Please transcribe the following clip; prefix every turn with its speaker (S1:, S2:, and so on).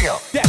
S1: we go.